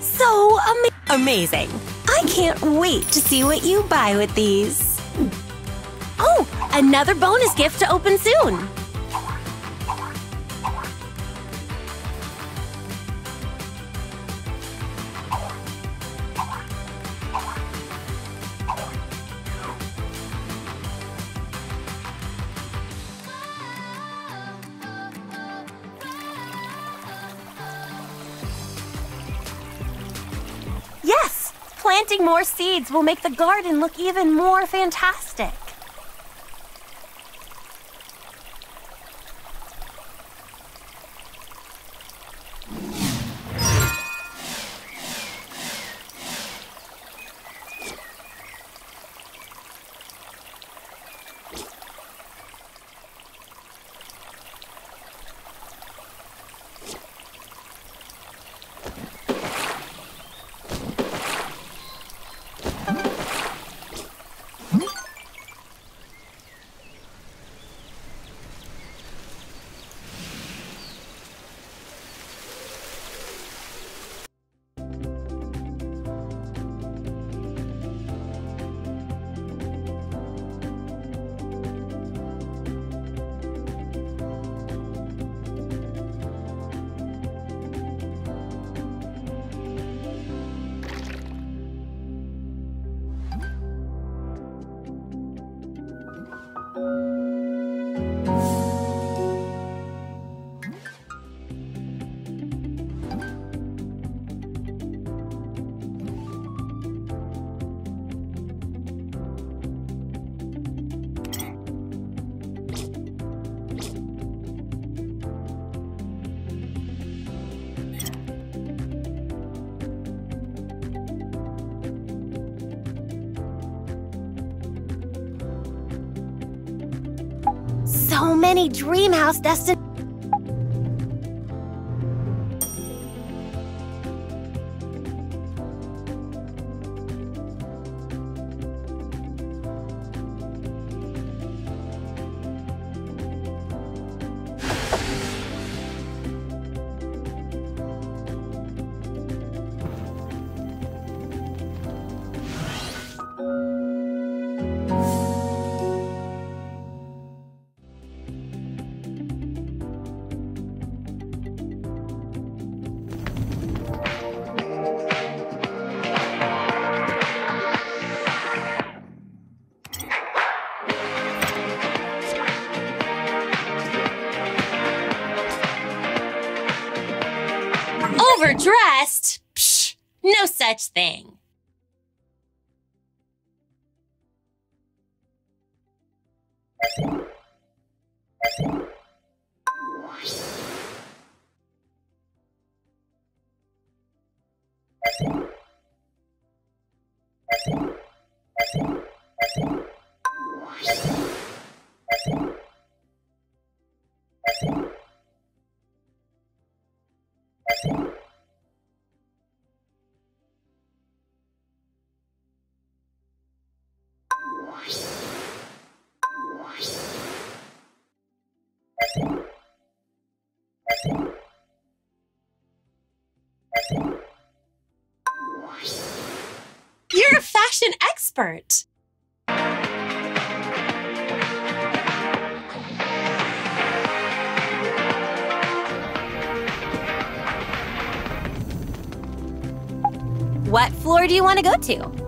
So ama- amazing! I can't wait to see what you buy with these. Oh, another bonus gift to open soon! Planting more seeds will make the garden look even more fantastic. So many dream house destinations. Overdressed? Psh, no such thing. You're a fashion expert. What floor do you want to go to?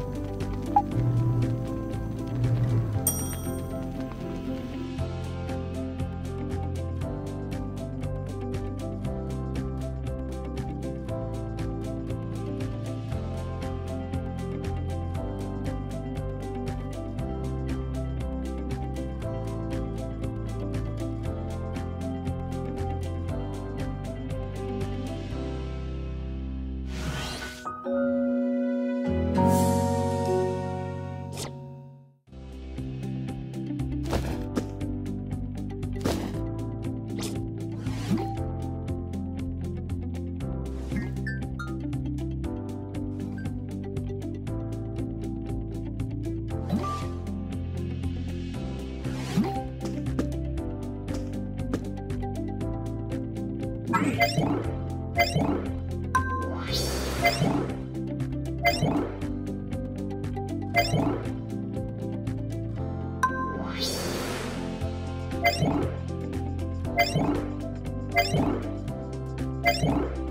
Who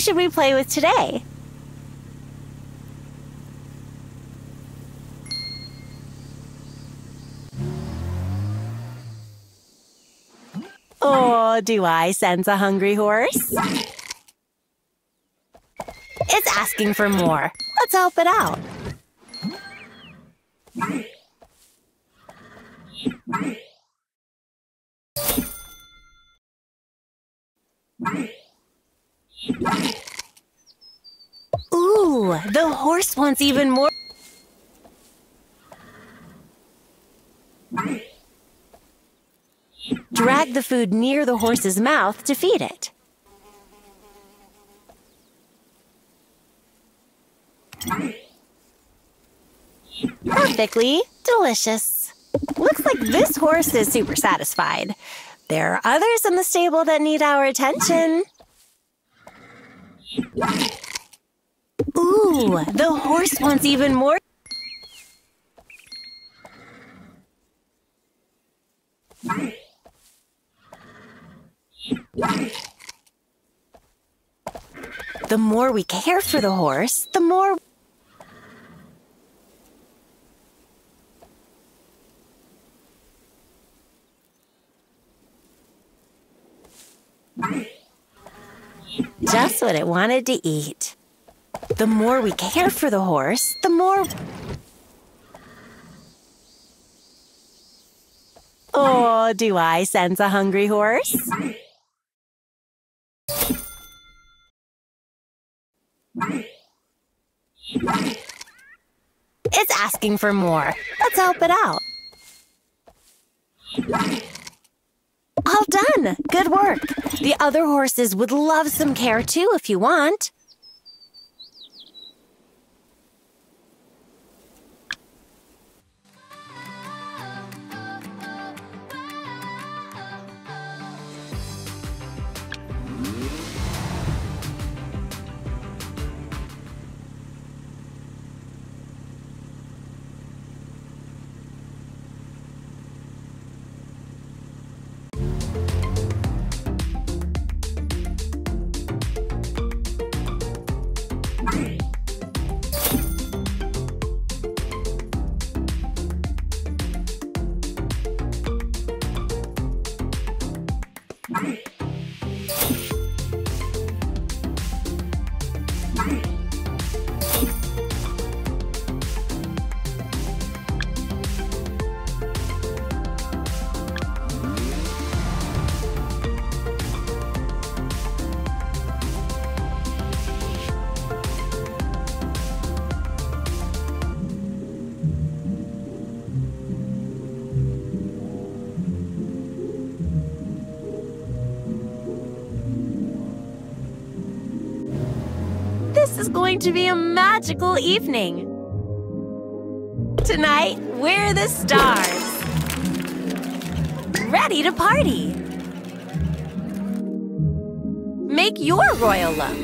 should we play with today? Oh, do I sense a hungry horse? It's asking for more. Let's help it out. Ooh, the horse wants even more. Drag the food near the horse's mouth to feed it. Perfectly delicious. Looks like this horse is super satisfied. There are others in the stable that need our attention. Ooh, the horse wants even more. The more we care for the horse, the more. Just what it wanted to eat. The more we care for the horse, the more. Oh, do I sense a hungry horse? It's asking for more. Let's help it out. All done. Good work. The other horses would love some care too if you want. Great. Going to be a magical evening. Tonight, we're the stars. Ready to party. Make your royal look.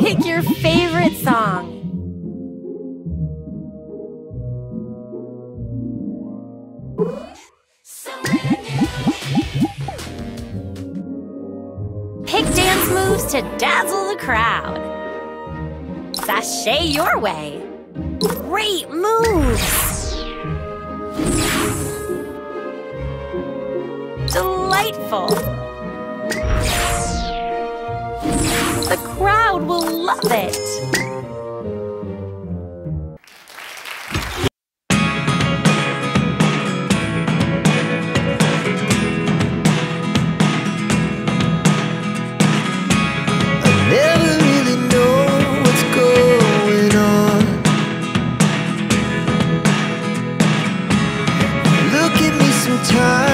Pick your favorite song. Crowd. Sashay your way. Great moves. Delightful. The crowd will love it. Me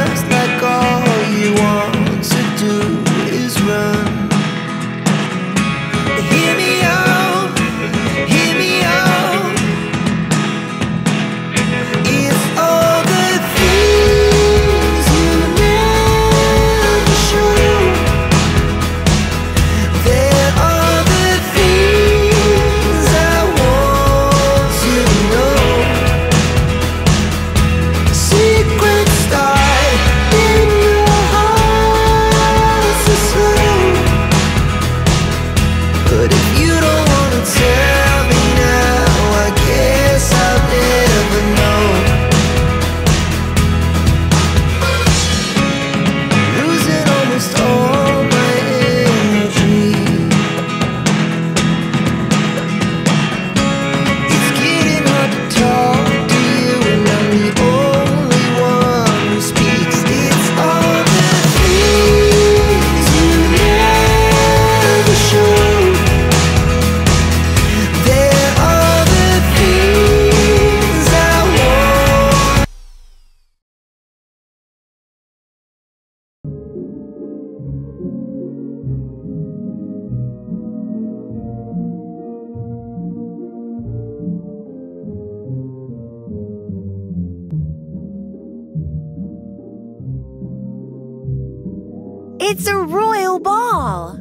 It's a royal ball.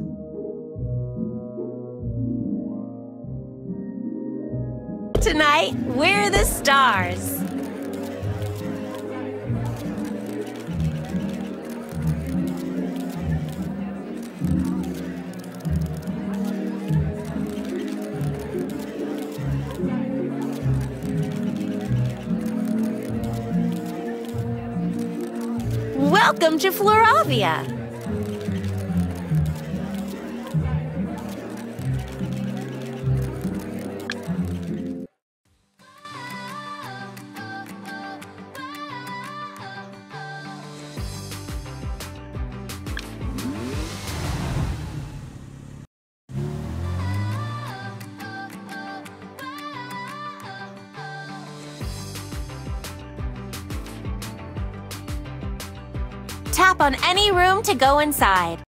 Tonight, we're the stars. Welcome to Floravia. Tap on any room to go inside.